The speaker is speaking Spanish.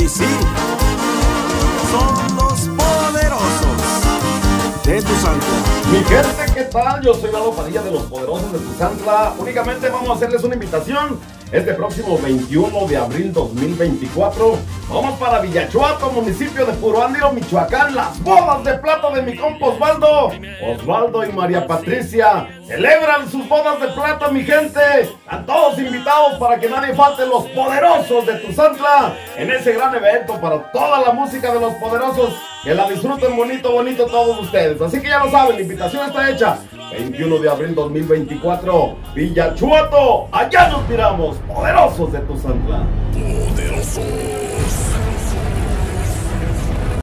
Y sí, son los poderosos de tu. Mi gente, ¿qué tal? Yo soy Lalo Padilla de los Poderosos de Tuzantla. Únicamente vamos a hacerles una invitación. Este próximo 21 de abril 2024 vamos para Villachuato, municipio de Puruándiro, Michoacán. Las bodas de plata de mi compa Osvaldo. Osvaldo y María Patricia celebran sus bodas de plata, mi gente. Están todos invitados para que nadie falte los poderosos de Tuzantla en ese gran evento para toda la música de los poderosos. Que la disfruten bonito, bonito todos ustedes. Así que ya lo saben, la invitación está hecha. 21 de abril 2024, Villachuato, allá nos miramos, poderosos de Tuzantla. Poderosos.